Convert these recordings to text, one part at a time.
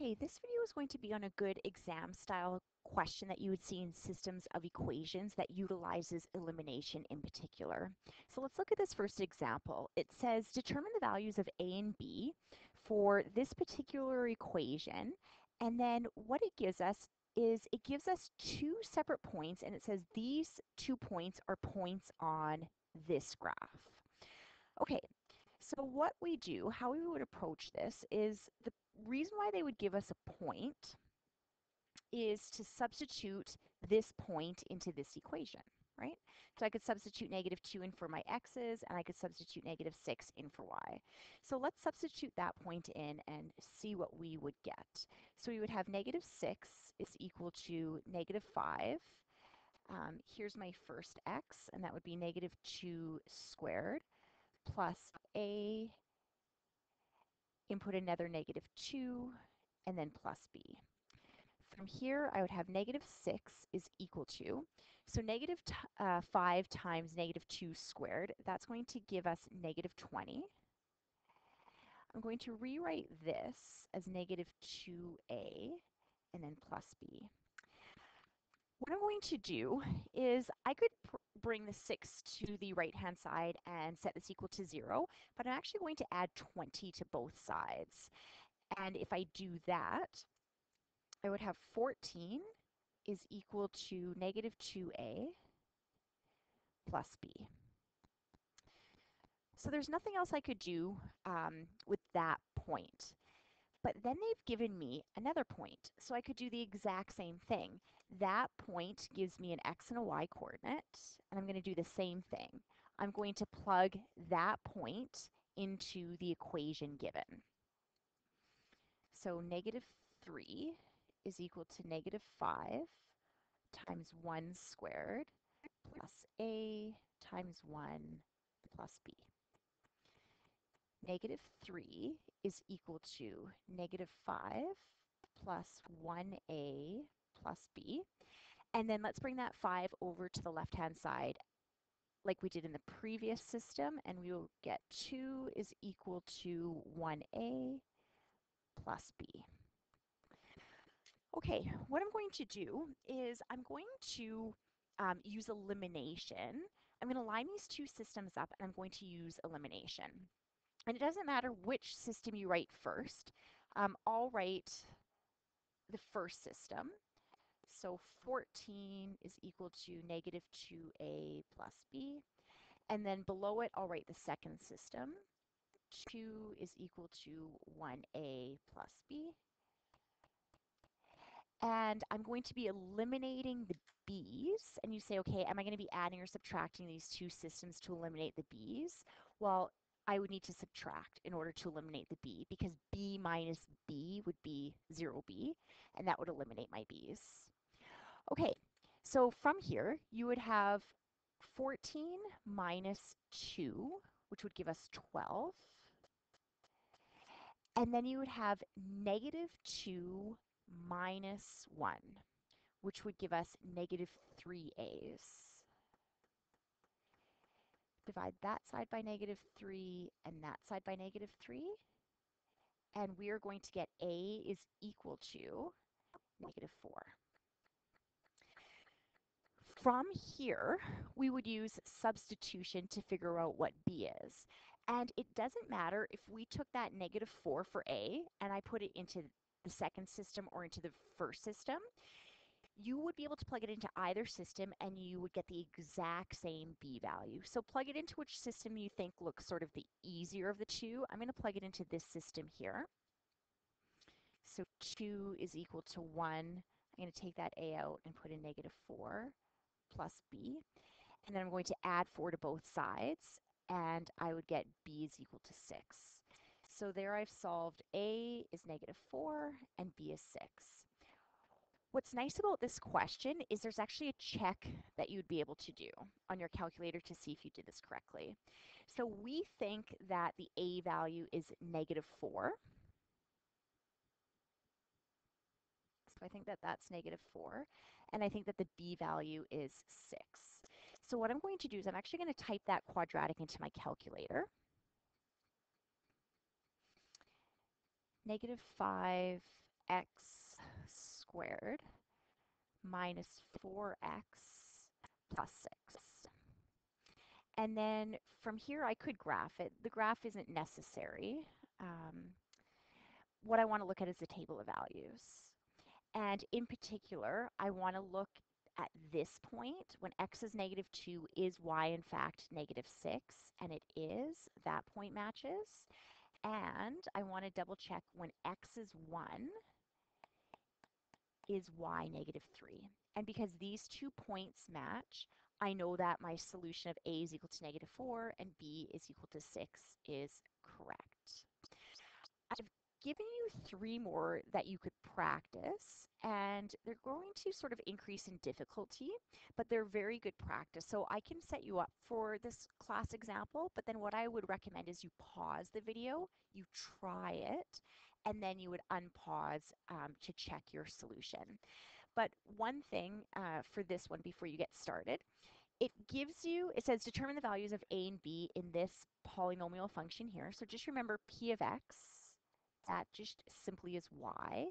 Okay, this video is going to be on a good exam style question that you would see in systems of equations that utilizes elimination in particular. So let's look at this first example. It says determine the values of a and b for this particular equation and then what it gives us is it gives us two separate points and it says these two points are points on this graph. Okay, so what we do, how we would approach this is the reason why they would give us a point is to substitute this point into this equation, right? So I could substitute negative 2 in for my x's, and I could substitute negative 6 in for y. So let's substitute that point in and see what we would get. So we would have negative 6 is equal to negative 5. Um, here's my first x, and that would be negative 2 squared plus a, input another negative 2, and then plus b. From here, I would have negative 6 is equal to, so negative uh, 5 times negative 2 squared, that's going to give us negative 20. I'm going to rewrite this as negative 2a and then plus b. What I'm going to do is I could bring the 6 to the right-hand side and set this equal to 0, but I'm actually going to add 20 to both sides. And if I do that, I would have 14 is equal to negative 2a plus b. So there's nothing else I could do um, with that point. But then they've given me another point. So I could do the exact same thing. That point gives me an x and a y coordinate. And I'm going to do the same thing. I'm going to plug that point into the equation given. So negative 3 is equal to negative 5 times 1 squared plus a times 1 plus b. Negative 3 is equal to negative 5 plus 1a plus b. And then let's bring that 5 over to the left-hand side like we did in the previous system, and we will get 2 is equal to 1a plus b. Okay, what I'm going to do is I'm going to um, use elimination. I'm going to line these two systems up, and I'm going to use elimination. And it doesn't matter which system you write first. Um, I'll write the first system. So 14 is equal to negative 2a plus b. And then below it, I'll write the second system. 2 is equal to 1a plus b. And I'm going to be eliminating the b's. And you say, okay, am I going to be adding or subtracting these two systems to eliminate the b's? Well, I would need to subtract in order to eliminate the b because b minus b would be 0b, and that would eliminate my b's. Okay, so from here, you would have 14 minus 2, which would give us 12. And then you would have negative 2 minus 1, which would give us negative 3a's. Divide that side by negative 3 and that side by negative 3. And we are going to get a is equal to negative 4. From here, we would use substitution to figure out what b is. And it doesn't matter if we took that negative 4 for a and I put it into the second system or into the first system, you would be able to plug it into either system and you would get the exact same B value. So plug it into which system you think looks sort of the easier of the two. I'm going to plug it into this system here. So 2 is equal to 1. I'm going to take that A out and put in negative 4 plus B. And then I'm going to add 4 to both sides, and I would get B is equal to 6. So there I've solved A is negative 4 and B is 6. What's nice about this question is there's actually a check that you'd be able to do on your calculator to see if you did this correctly. So we think that the A value is negative 4. So I think that that's negative 4. And I think that the B value is 6. So what I'm going to do is I'm actually going to type that quadratic into my calculator. negative 5 x squared minus 4x plus 6. And then from here, I could graph it. The graph isn't necessary. Um, what I want to look at is the table of values. And in particular, I want to look at this point when x is negative 2 is y in fact negative 6 and it is that point matches and I want to double check when x is 1 is y negative 3 and because these two points match I know that my solution of a is equal to negative 4 and b is equal to 6 is correct. I've given you three more that you could practice and they're going to sort of increase in difficulty, but they're very good practice. So I can set you up for this class example, but then what I would recommend is you pause the video, you try it, and then you would unpause um, to check your solution. But one thing uh, for this one before you get started, it gives you, it says determine the values of a and b in this polynomial function here. So just remember p of x, that just simply is y.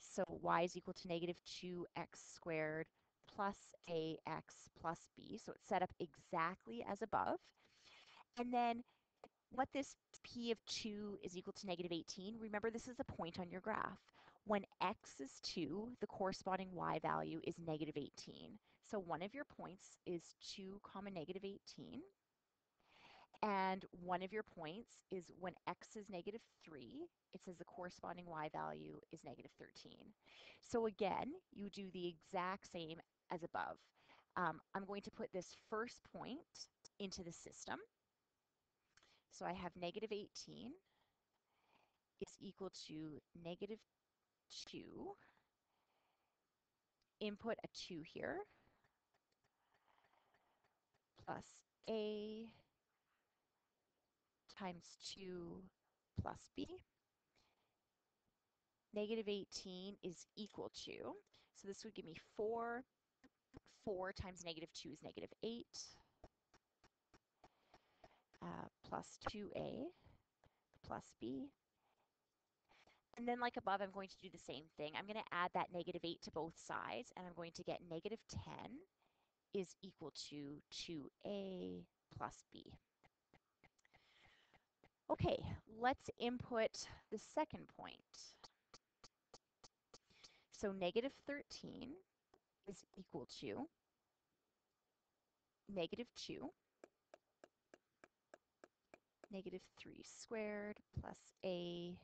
So y is equal to negative 2x squared plus ax plus b. So it's set up exactly as above. And then what this p of 2 is equal to negative 18, remember this is a point on your graph. When x is 2, the corresponding y value is negative 18. So one of your points is 2 comma negative 18. And one of your points is when x is negative 3, it says the corresponding y value is negative 13. So again, you do the exact same as above. Um, I'm going to put this first point into the system. So I have negative 18 is equal to negative 2. Input a 2 here plus a times 2 plus b. Negative 18 is equal to, so this would give me 4. 4 times negative 2 is negative 8 uh, plus 2a plus b. And then like above, I'm going to do the same thing. I'm going to add that negative 8 to both sides, and I'm going to get negative 10 is equal to 2a plus b. Okay, let's input the second point. So negative 13 is equal to negative 2, negative 3 squared plus a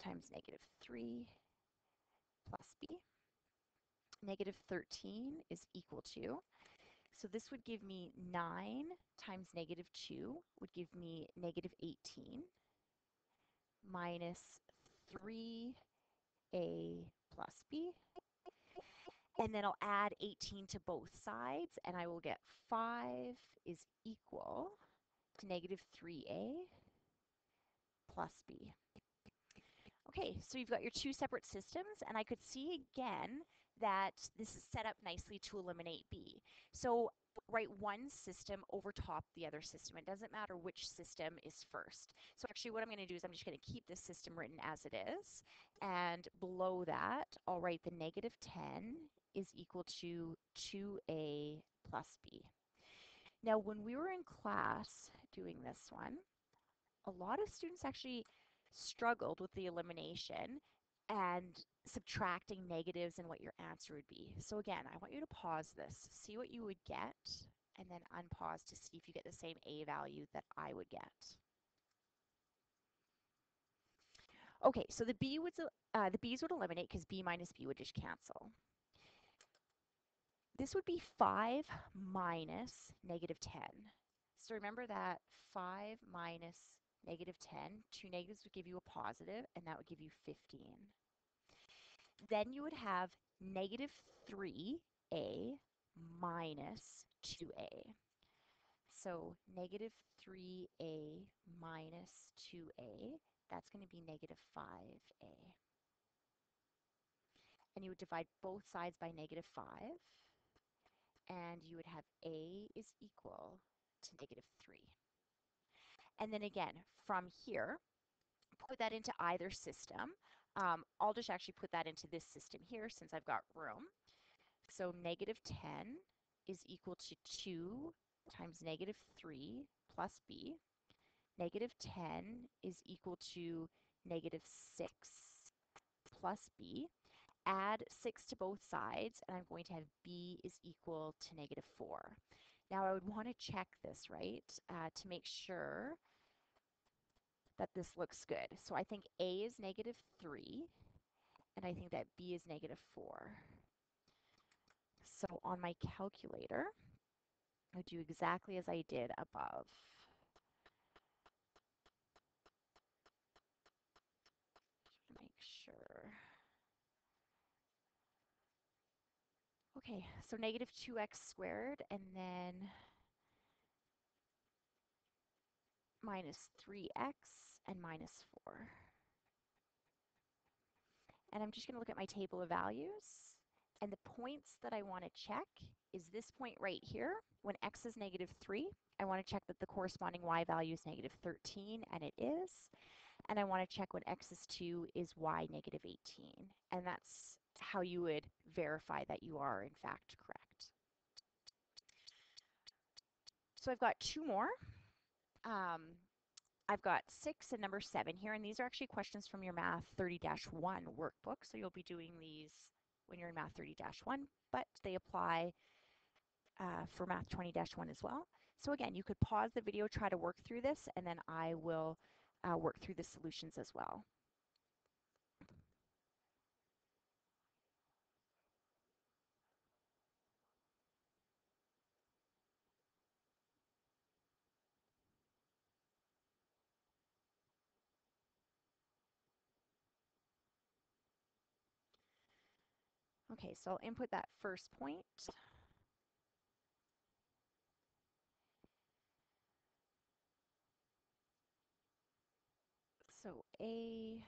times negative 3 plus b. Negative 13 is equal to so this would give me 9 times negative 2 would give me negative 18 minus 3a plus b. And then I'll add 18 to both sides and I will get 5 is equal to negative 3a plus b. Okay, so you've got your two separate systems and I could see again that this is set up nicely to eliminate B. So write one system over top the other system. It doesn't matter which system is first. So actually what I'm going to do is I'm just going to keep this system written as it is. And below that, I'll write the negative 10 is equal to 2a plus b. Now, when we were in class doing this one, a lot of students actually struggled with the elimination and subtracting negatives and what your answer would be. So again, I want you to pause this, see what you would get, and then unpause to see if you get the same A value that I would get. Okay, so the B would uh, the B's would eliminate because B minus B would just cancel. This would be 5 minus negative 10. So remember that 5 minus negative 10, two negatives would give you a positive, and that would give you 15 then you would have negative 3a minus 2a. So negative 3a minus 2a, that's going to be negative 5a. And you would divide both sides by negative 5, and you would have a is equal to negative 3. And then again, from here, put that into either system. Um, I'll just actually put that into this system here since I've got room. So negative 10 is equal to 2 times negative 3 plus b. Negative 10 is equal to negative 6 plus b. Add 6 to both sides, and I'm going to have b is equal to negative 4. Now I would want to check this, right, uh, to make sure that this looks good. So I think A is negative 3, and I think that B is negative 4. So on my calculator, I do exactly as I did above. Make sure. Okay, so negative 2x squared, and then minus 3x and minus 4. And I'm just going to look at my table of values. And the points that I want to check is this point right here. When x is negative 3, I want to check that the corresponding y value is negative 13, and it is. And I want to check when x is 2 is y negative 18. And that's how you would verify that you are in fact correct. So I've got two more. Um, I've got six and number seven here, and these are actually questions from your Math 30-1 workbook. So you'll be doing these when you're in Math 30-1, but they apply uh, for Math 20-1 as well. So again, you could pause the video, try to work through this, and then I will uh, work through the solutions as well. Okay, so I'll input that first point. So A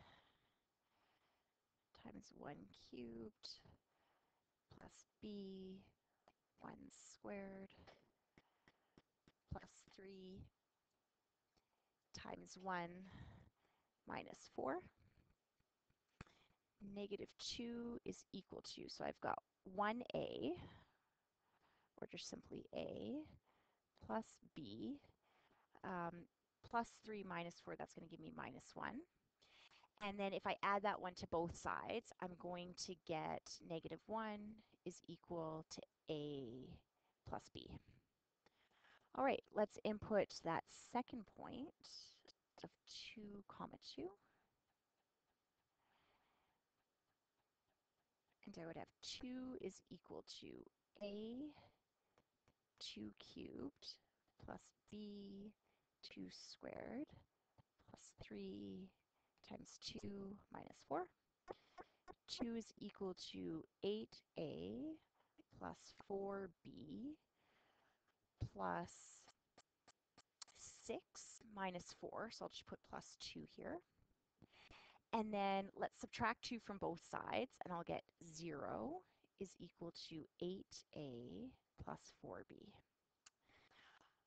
times 1 cubed plus B 1 squared plus 3 times 1 minus 4 negative 2 is equal to, so I've got 1a, or just simply a, plus b, um, plus 3 minus 4, that's going to give me minus 1. And then if I add that one to both sides, I'm going to get negative 1 is equal to a plus b. All right, let's input that second point of 2 comma 2. And I would have 2 is equal to a 2 cubed plus b 2 squared plus 3 times 2 minus 4. 2 is equal to 8a plus 4b plus 6 minus 4, so I'll just put plus 2 here. And then let's subtract 2 from both sides, and I'll get 0 is equal to 8a plus 4b.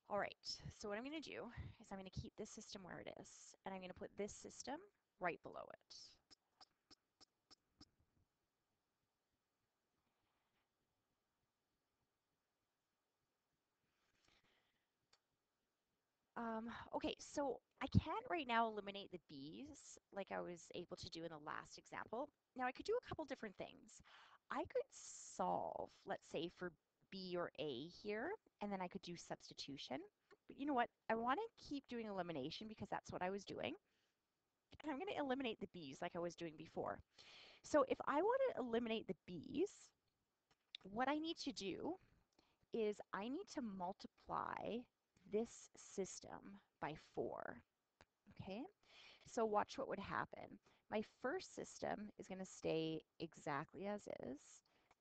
All right, so what I'm going to do is I'm going to keep this system where it is, and I'm going to put this system right below it. Um, okay, so I can't right now eliminate the b's like I was able to do in the last example. Now I could do a couple different things. I could solve, let's say, for b or a here, and then I could do substitution. But you know what? I want to keep doing elimination because that's what I was doing. And I'm going to eliminate the b's like I was doing before. So if I want to eliminate the b's, what I need to do is I need to multiply this system by 4. Okay, so watch what would happen. My first system is going to stay exactly as is.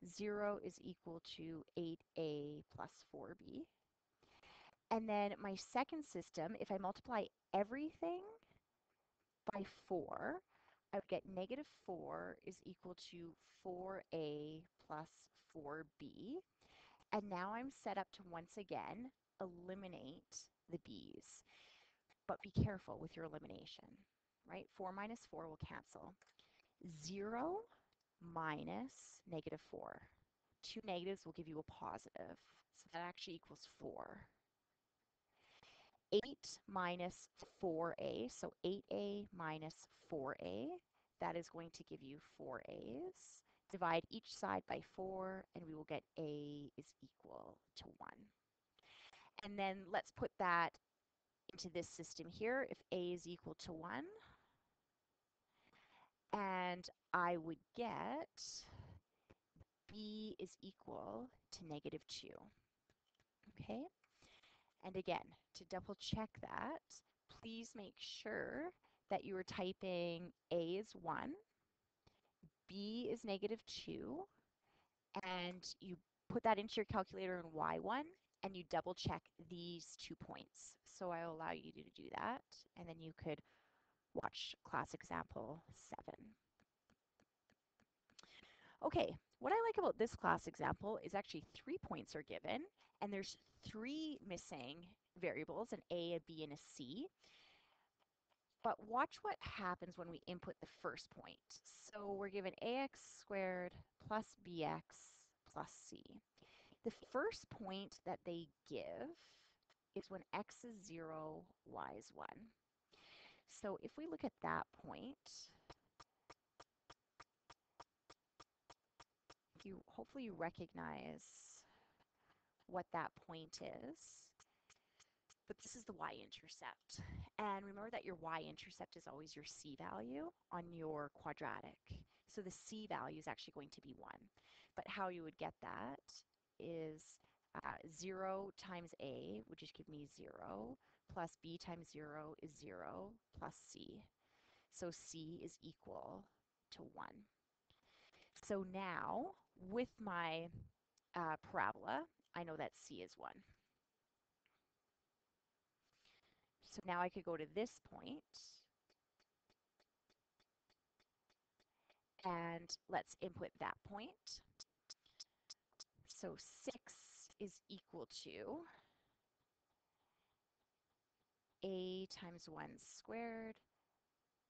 0 is equal to 8a plus 4b. And then my second system, if I multiply everything by 4, I would get negative 4 is equal to 4a plus 4b. And now I'm set up to once again eliminate the b's. But be careful with your elimination, right? 4 minus 4 will cancel. 0 minus negative 4. Two negatives will give you a positive, so that actually equals 4. 8 minus 4a, so 8a minus 4a, that is going to give you 4a's. Divide each side by 4, and we will get a is equal to 1. And then let's put that into this system here. If a is equal to 1, and I would get b is equal to negative 2. Okay? And again, to double check that, please make sure that you are typing A is 1, B is negative 2, and you put that into your calculator in Y1, and you double check these two points. So I'll allow you to do that, and then you could watch class example 7. Okay, what I like about this class example is actually three points are given, and there's three missing variables, an A, a B, and a C. But watch what happens when we input the first point. So we're given ax squared plus bx plus c. The first point that they give is when x is 0, y is 1. So if we look at that point, you hopefully you recognize what that point is. But this is the y-intercept. And remember that your y-intercept is always your c value on your quadratic. So the c value is actually going to be 1. But how you would get that is uh, 0 times a which just give me 0, plus b times 0 is 0, plus c. So c is equal to 1. So now, with my uh, parabola, I know that C is 1. So now I could go to this point and let's input that point. So 6 is equal to a times 1 squared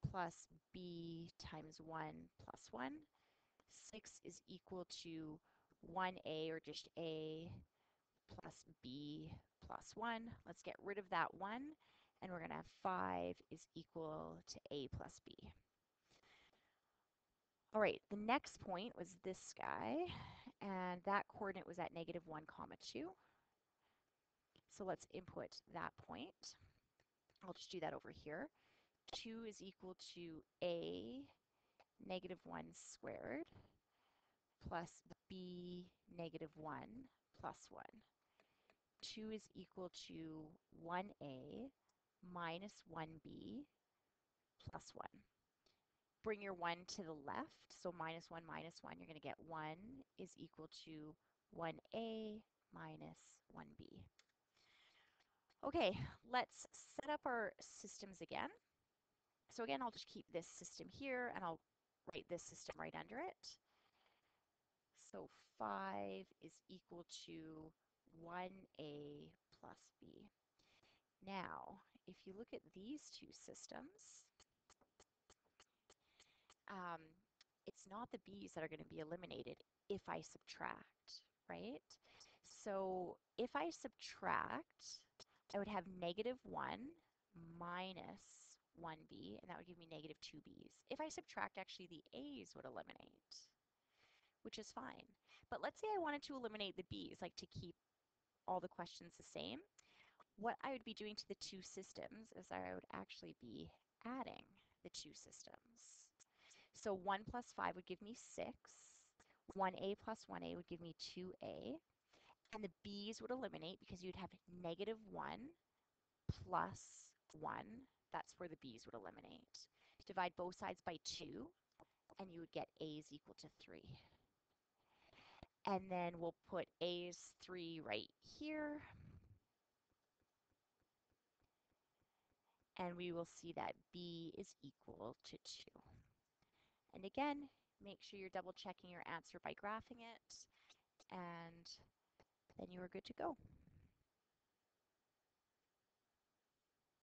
plus b times 1 plus 1. 6 is equal to 1a or just a plus b plus 1. Let's get rid of that 1 and we're going to have 5 is equal to a plus b. All right, the next point was this guy, and that coordinate was at negative 1 comma 2. So let's input that point. I'll just do that over here. 2 is equal to a negative 1 squared plus b negative 1 plus 1. 2 is equal to 1a minus 1b plus 1. Bring your 1 to the left, so minus 1 minus 1, you're going to get 1 is equal to 1a minus 1b. Okay, let's set up our systems again. So again, I'll just keep this system here and I'll write this system right under it. So 5 is equal to 1a plus b. Now, if you look at these two systems, um, it's not the b's that are going to be eliminated if I subtract, right? So if I subtract, I would have negative 1 minus 1b, and that would give me negative 2b's. If I subtract, actually the a's would eliminate which is fine. But let's say I wanted to eliminate the b's, like to keep all the questions the same. What I would be doing to the two systems is I would actually be adding the two systems. So 1 plus 5 would give me 6. 1a plus 1a would give me 2a. And the b's would eliminate because you'd have negative 1 plus 1. That's where the b's would eliminate. Divide both sides by 2, and you would get a is equal to 3. And then we'll put A's 3 right here. And we will see that B is equal to 2. And again, make sure you're double checking your answer by graphing it. And then you are good to go.